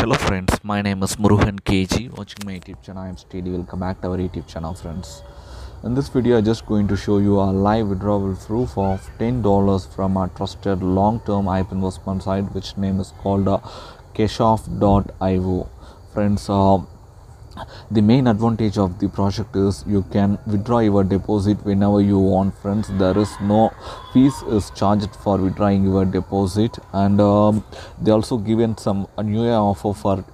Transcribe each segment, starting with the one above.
Hello friends, my name is Muruhan KG. Watching my YouTube channel, I am Steady. Welcome back to our YouTube channel, friends. In this video, I'm just going to show you a live withdrawal proof of $10 from a trusted long-term hype investment site, which name is called uh, Kassoft.io. Friends, uh, the main advantage of the project is you can withdraw your deposit whenever you want friends. There is no fees is charged for withdrawing your deposit. And um, they also given some new offer for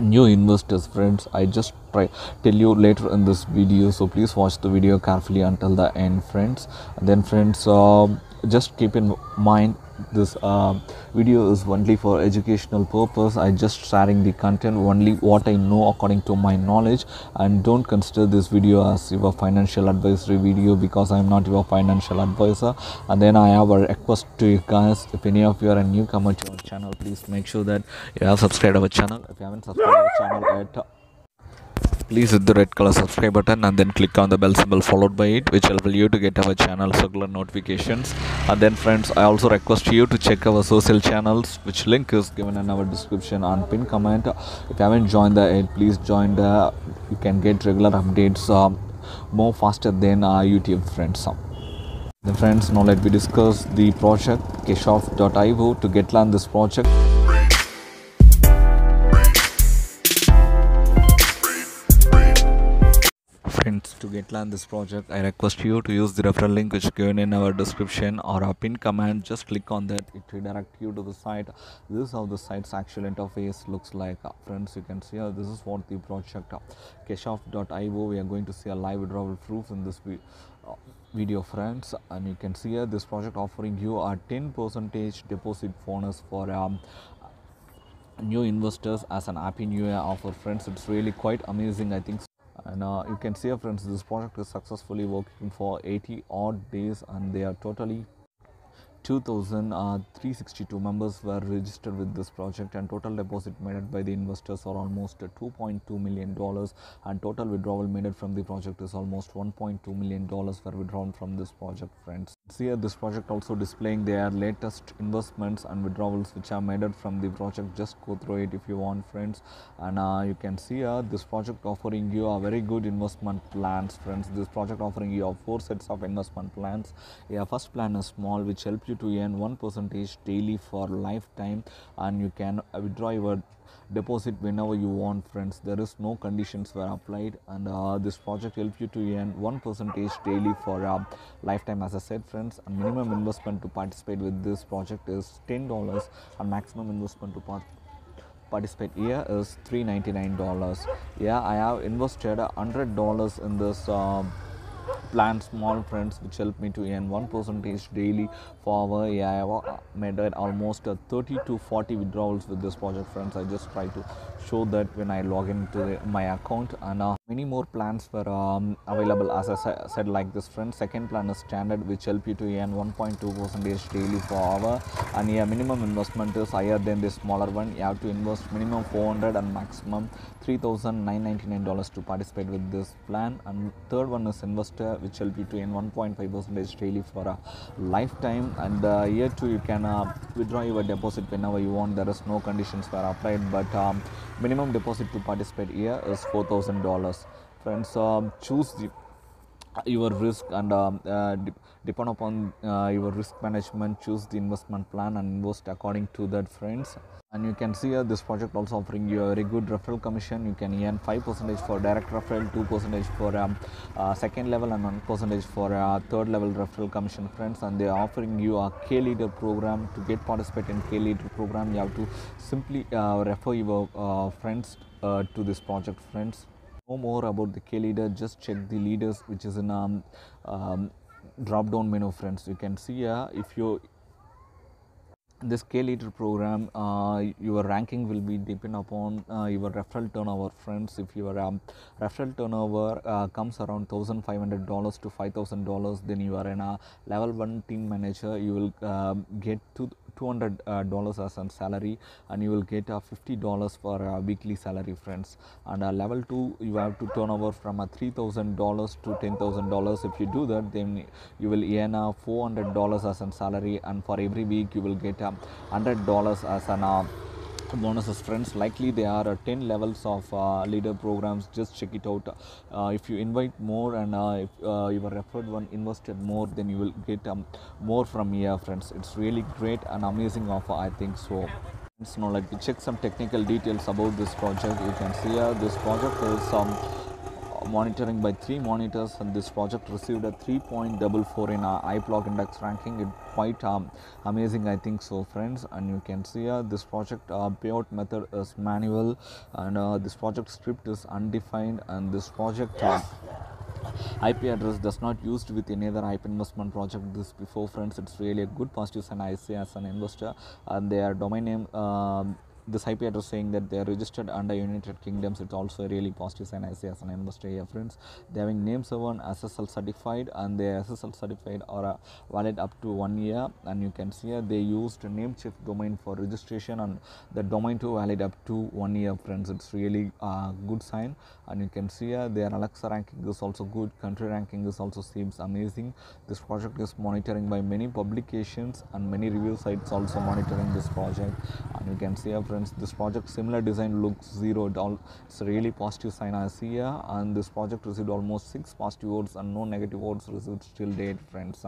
new investors friends. I just try tell you later in this video. So please watch the video carefully until the end friends. And then friends um just keep in mind this uh, video is only for educational purpose. I just sharing the content only what i know according to my knowledge. And don't consider this video as your financial advisory video because i'm not your financial advisor. And then i have a request to you guys. If any of you are a newcomer to our channel please make sure that you have subscribed our channel. If you haven't subscribed our channel yet please hit the red color subscribe button and then click on the bell symbol followed by it which will help you to get our channel regular notifications. And then friends i also request you to check our social channels which link is given in our description on pin comment. If you haven't joined the it please join the you can get regular updates um, more faster than our youtube friends. Then friends now let me discuss the project kassoft.io to get land this project get land this project i request you to use the referral link which given in our description or a pin command. Just click on that. It will direct you to the site. This is how the site's actual interface looks like. Uh, friends you can see this is what the project uh, kassoft.io we are going to see a live withdrawal proof in this vi- uh, video friends. And you can see here this project offering you a 10 percentage deposit bonus for um, new investors as an happy new year offer. Friends it's really quite amazing. I think and uh, you can see friends this project is successfully working for 80 odd days and they are totally 2362 members were registered with this project and total deposit made by the investors are almost 2.2 million dollars and total withdrawal made from the project is almost 1.2 million dollars were withdrawn from this project friends here this project also displaying their latest investments and withdrawals which are made from the project. Just go through it if you want friends. And uh, you can see here this project offering you a very good investment plans friends. This project offering you four sets of investment plans. Yeah first plan is small which help you to earn one percentage daily for lifetime and you can withdraw your deposit whenever you want friends. There is no conditions were applied and uh, this project helps you to earn one percentage daily for a lifetime as i said friends. And minimum investment to participate with this project is ten dollars. And maximum investment to part participate here is 399 dollars. Yeah i have invested a hundred dollars in this um, plan small friends which help me to earn one percentage daily for our I. Have made almost uh, 30 to 40 withdrawals with this project friends. I just try to show that when I log into my account and uh, many more plans were um, available. As I said like this friends second plan is standard which help you to earn 1.2 percentage daily for hour and yeah minimum investment is higher than the smaller one. You have to invest minimum 400 and maximum 3999 dollars to participate with this plan. And third one is investor which help you to earn 1.5 percentage daily for a lifetime. And uh, here too you can uh, withdraw your deposit whenever you want. There is no conditions were applied but um, minimum deposit to participate here is 4000 dollars. Friends um, choose the your risk and um, uh, de- depend upon uh, your risk management. Choose the investment plan and invest according to that friends and you can see here this project also offering you a very good referral commission. You can earn 5 percentage for direct referral 2 percentage for um, uh, second level and 1 percentage for uh, third level referral commission friends. And they are offering you a k leader program. To get participate in k leader program you have to simply uh, refer your uh, friends uh, to this project friends. Know more about the K leader, just check the leaders which is in um, um, drop down menu friends. You can see here if you this K-leader program, uh, your ranking will be depend upon uh, your referral turnover. Friends, if your um, referral turnover uh, comes around thousand five hundred dollars to five thousand dollars, then you are in a level one team manager. You will uh, get to two hundred uh, dollars as a salary, and you will get a fifty dollars for a weekly salary, friends. And a level two, you have to turnover from a three thousand dollars to ten thousand dollars. If you do that, then you will earn a four hundred dollars as a salary, and for every week you will get. A $100 as an uh, bonuses. Friends likely there are uh, 10 levels of uh, leader programs. Just check it out. Uh, if you invite more and uh, if uh, you were referred one invested more then you will get um, more from here friends. It's really great and amazing offer i think so. So now let me check some technical details about this project. You can see here this project is um, monitoring by three monitors and this project received a 3.44 in our iBlock index ranking. It quite um, amazing i think so friends. And you can see uh, this project uh, payout method is manual and uh, this project script is undefined and this project uh, IP address does not used with any other IP investment project. This before friends it's really a good positive sign I see as an investor and their domain name um, this IP address saying that they are registered under United Kingdoms. It's also a really positive sign I see as an investor here, friends. They having name server SSL certified and their SSL certified are uh, valid up to one year. And you can see they used Namecheap domain for registration and the domain to valid up to one year, friends. It's really a good sign. And you can see here their Alexa ranking is also good. Country ranking is also seems amazing. This project is monitoring by many publications and many review sites also monitoring this project. And you can see here, friends this project similar design looks zero all it's really positive sign i see here and this project received almost six positive votes and no negative votes received till date friends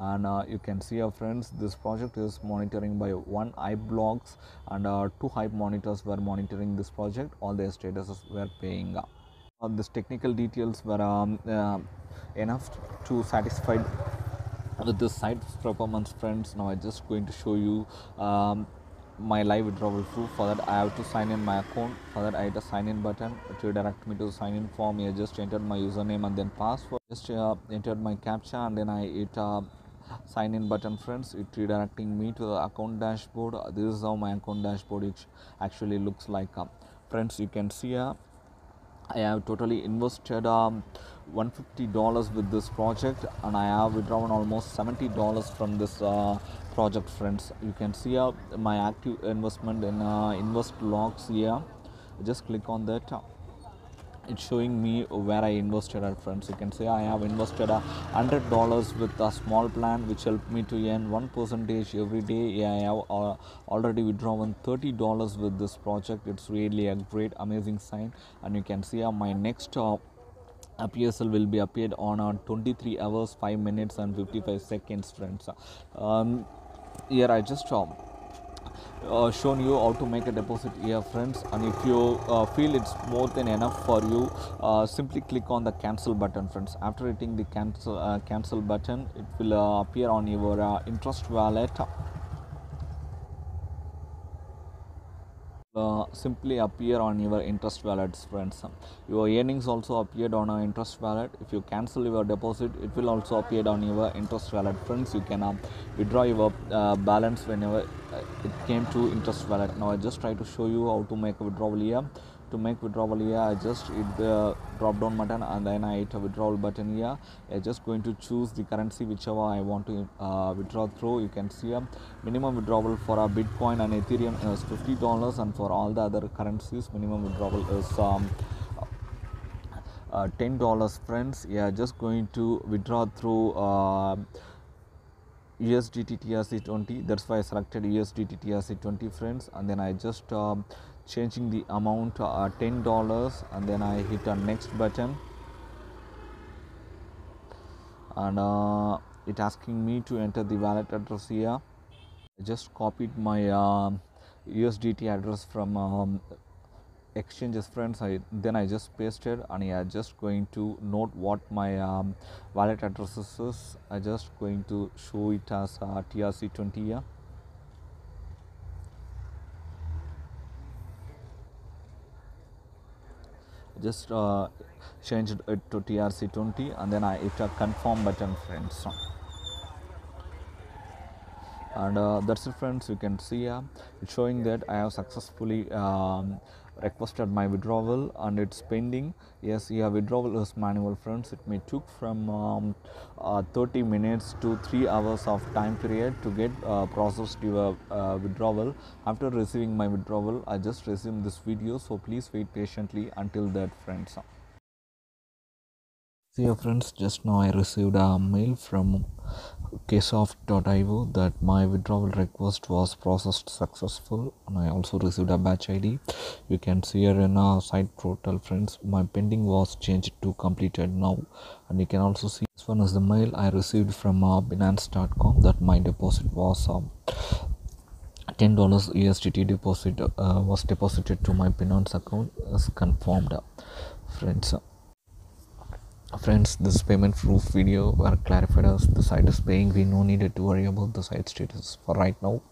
and uh, you can see here friends this project is monitoring by one iBlocks and uh, two hype monitors were monitoring this project. All their statuses were paying uh, this technical details were um, uh, enough to satisfy with this site performance friends. Now i'm just going to show you um, my live withdrawal proof for that i have to sign in my account. For that i hit a sign in button to direct me to sign in form. I just entered my username and then password. Just uh, entered my captcha and then i hit uh, sign in button friends. It redirecting me to the account dashboard. This is how my account dashboard actually looks like uh, friends. You can see uh, I have totally invested um, $150 with this project and I have withdrawn almost $70 from this uh, project friends. You can see uh, my active investment in uh, invest logs here. Just click on that it's showing me where I invested at friends you can say I have invested a hundred dollars with a small plan which helped me to earn one percentage every day. I have uh, already withdrawn thirty dollars with this project. It's really a great amazing sign. And you can see uh, my next uh, PSL will be appeared on uh, 23 hours 5 minutes and 55 seconds friends. Um, here I just uh, uh, shown you how to make a deposit here friends. And if you uh, feel it's more than enough for you uh, simply click on the cancel button friends. After hitting the cancel uh, cancel button it will uh, appear on your uh, interest wallet uh, simply appear on your interest wallets friends. Your earnings also appeared on our interest wallet. If you cancel your deposit it will also appear on your interest wallet friends. You can uh, withdraw your uh, balance whenever uh, it came to interest wallet. Now i just try to show you how to make a withdrawal here to make withdrawal here. I just hit the drop down button and then I hit a withdrawal button here. I just going to choose the currency whichever I want to uh, withdraw through. You can see a minimum withdrawal for a Bitcoin and Ethereum is $50 and for all the other currencies minimum withdrawal is um, uh, $10 friends. Yeah just going to withdraw through uh, USDT TRC20 that's why I selected USDT TRC20 friends. And then I just um, changing the amount uh, $10 and then I hit a next button. And uh, it asking me to enter the wallet address here. I just copied my uh, USDT address from um, exchanges friends. I then I just pasted and yeah just going to note what my um, wallet address is. I just going to show it as uh, TRC20 here just uh, changed it to TRC20 and then I hit a confirm button friends. And uh, that's it friends. You can see uh, showing that I have successfully um, requested my withdrawal and it's pending. Yes yeah withdrawal is manual friends. It may took from um, uh, 30 minutes to 3 hours of time period to get uh, processed your uh, withdrawal. After receiving my withdrawal i just resumed this video so please wait patiently until that friends. See your friends, just now I received a mail from ksoft.io that my withdrawal request was processed successful and I also received a batch ID. You can see here in our site portal friends my pending was changed to completed now and you can also see this one is the mail I received from uh, binance.com that my deposit was um, ten dollars USDT deposit uh, was deposited to my Binance account as confirmed friends friends this payment proof video. Were clarified as the site is paying. We no needed to worry about the site status for right now.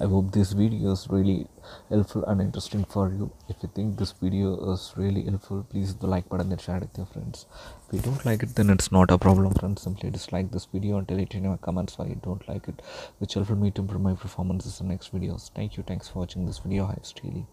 I hope this video is really helpful and interesting for you. If you think this video is really helpful please hit the like button and share it with your friends. If you don't like it then it's not a problem friends. Simply dislike this video and tell it in your comments why you don't like it which will help me to improve my performances in next videos. Thank you. Thanks for watching this video. I hi steely